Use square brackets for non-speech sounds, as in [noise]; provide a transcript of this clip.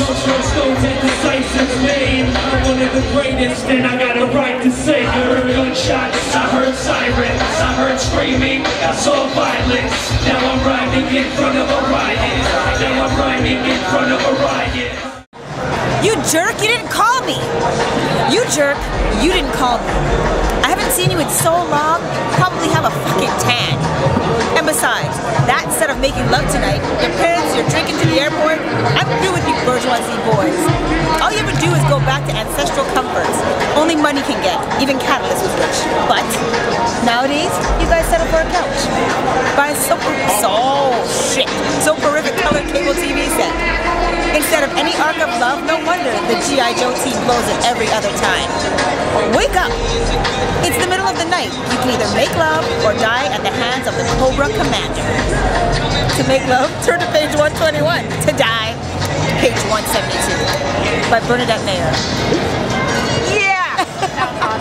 Shots from schools in decisive speed I'm one of the greatest and I got a right to say I heard gunshots, I heard sirens I heard screaming, I saw violence Now I'm rhyming in front of a riot Now I'm rhyming in front of a riot You jerk, you didn't call me! You jerk, you didn't call me. I haven't seen you in so long, probably have a fucking tan. And besides, that instead of making love to you're drinking to the airport, I'm through with you bourgeoisie boys. All you ever do is go back to ancestral comforts. Only money can get. Even Catullus was rich. But nowadays, you guys settle for a couch. Buy so, so [laughs] oh, shit, soporific color cable TV set. Instead of any arc of love, no wonder the G.I. Joe team blows it every other time. Wake up! It's the middle of the night. You can either make love or die at the hands of the Cobra Commander to make love, turn to page 121. To die, page 172 by Bernadette Mayer. Yeah! [laughs]